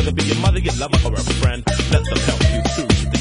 Whether be your mother, your lover, or a friend, let them help you too.